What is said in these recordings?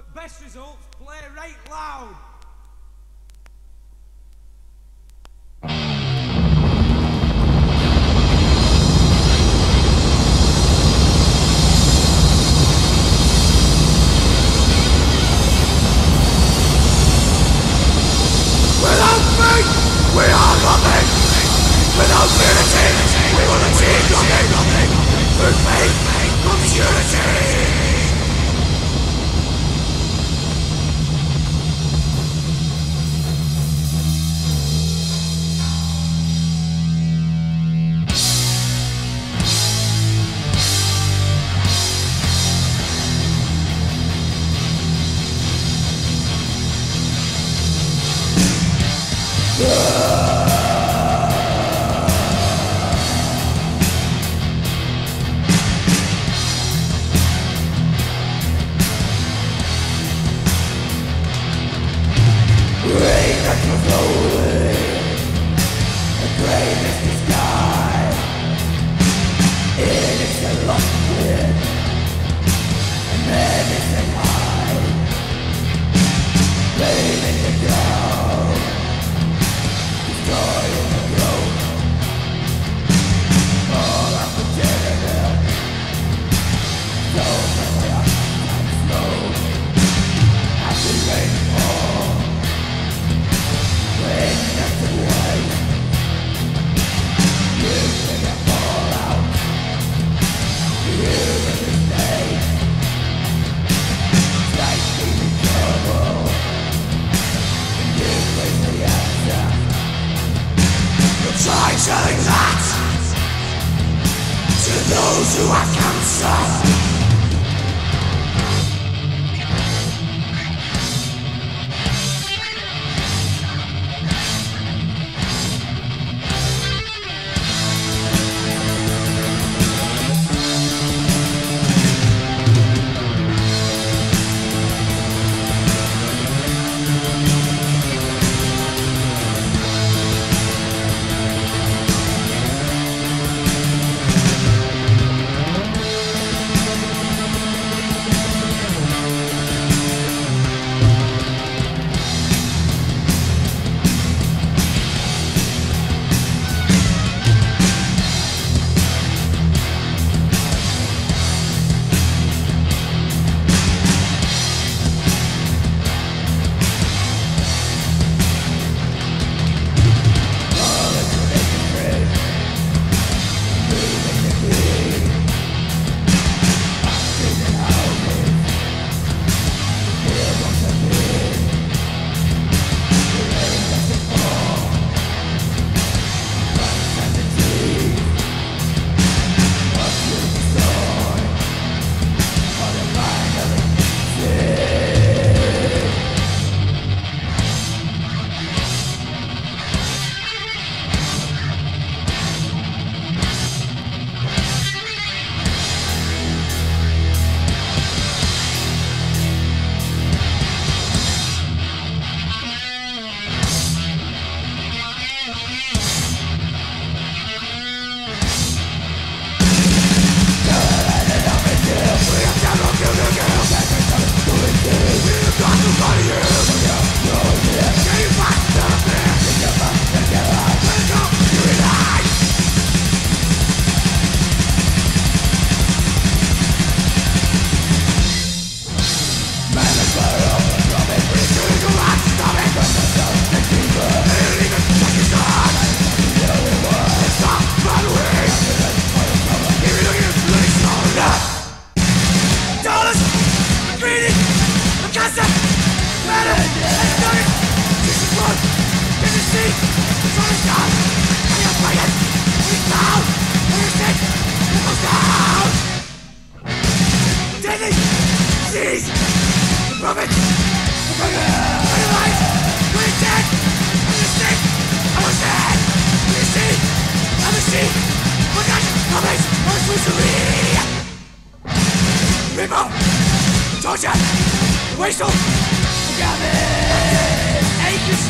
But best results play right loud. Torture! Waste of garbage! Acres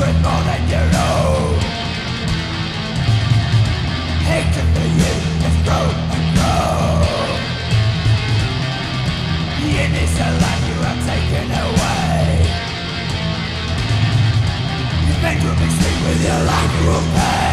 secret more than you know Hatred for you has grown and grown The innocent life you have taken away You've made your mistake with your life you will pay.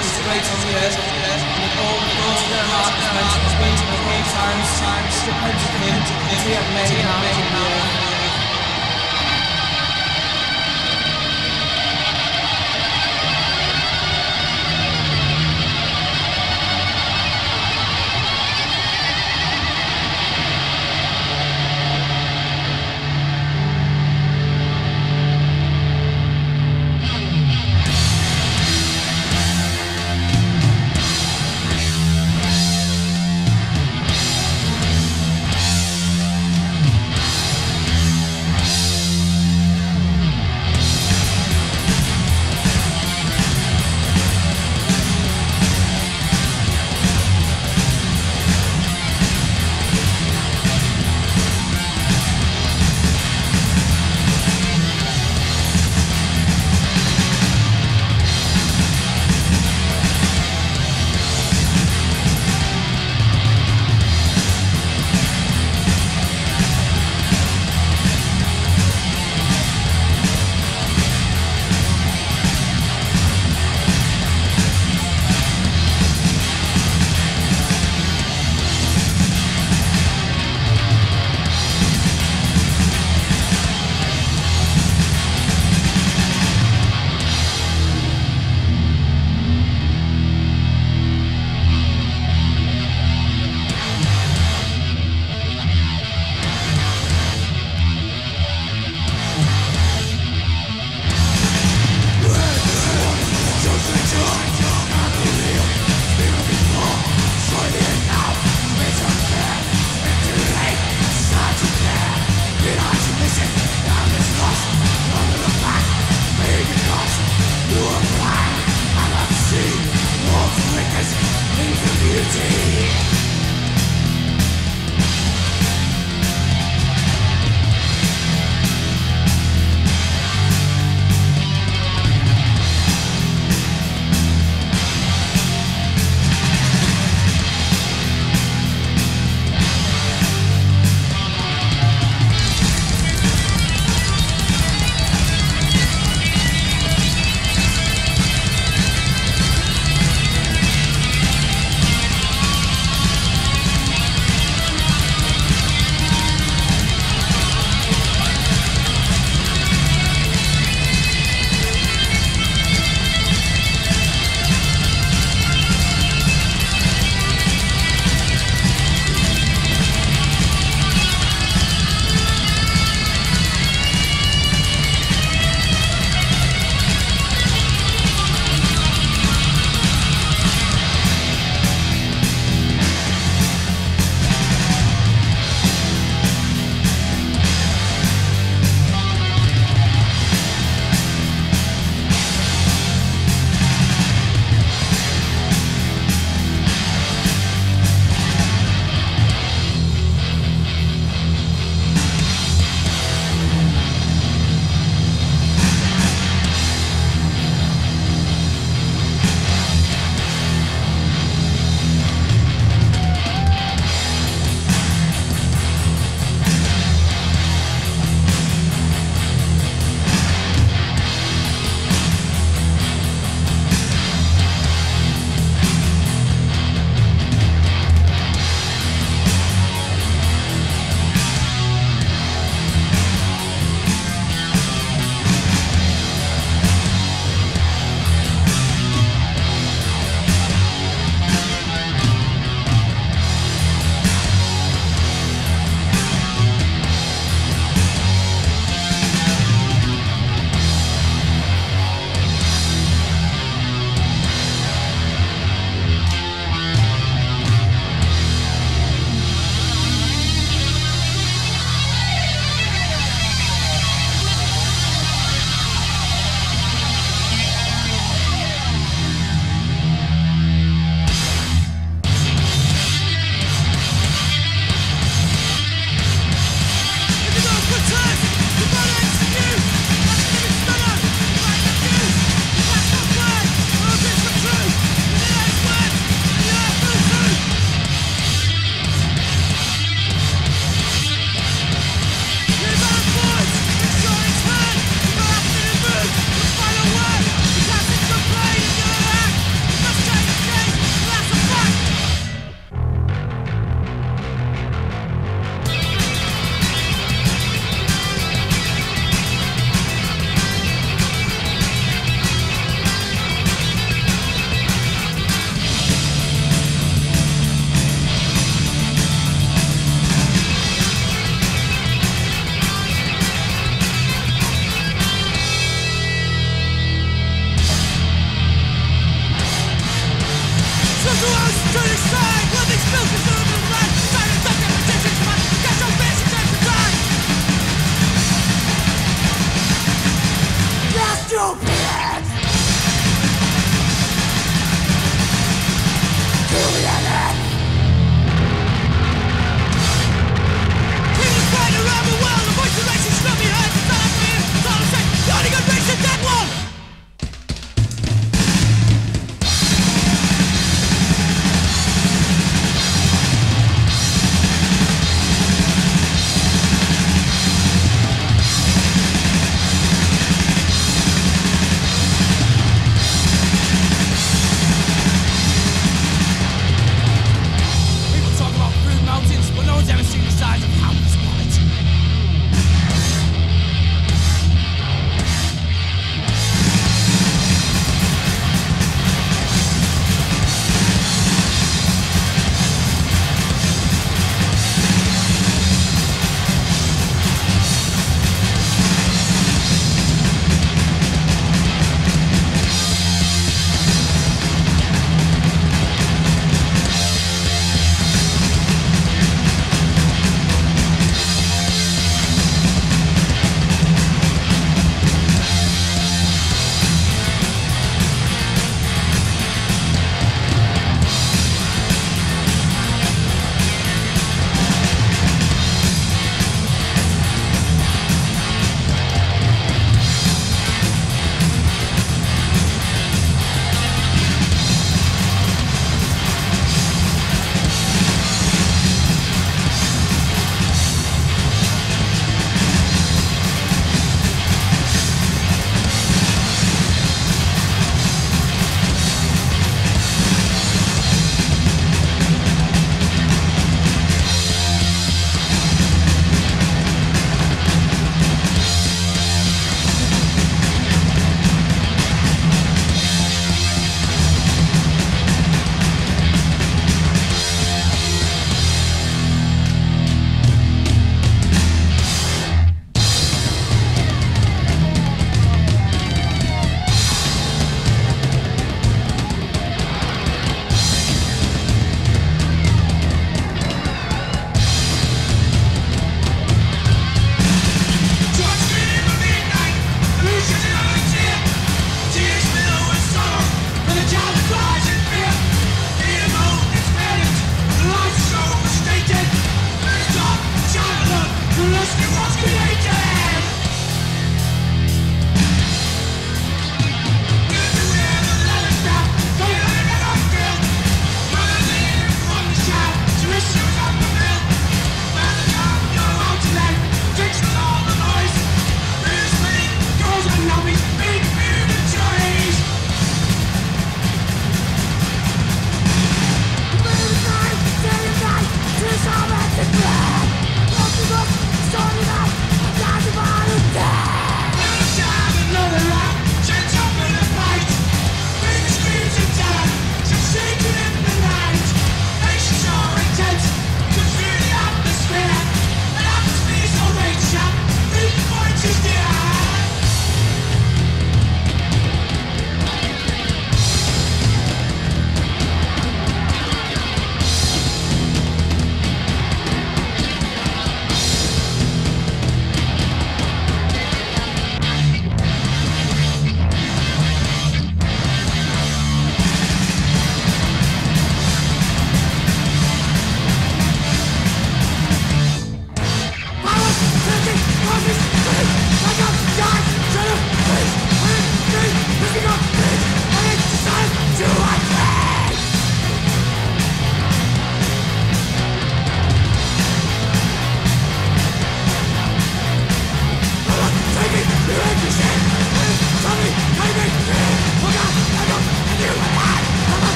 Of great on the earth, and that all the thoughts of their heart mentioned as being at all times, times, repent of him, he had made him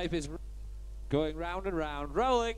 tape is going round and round, rolling.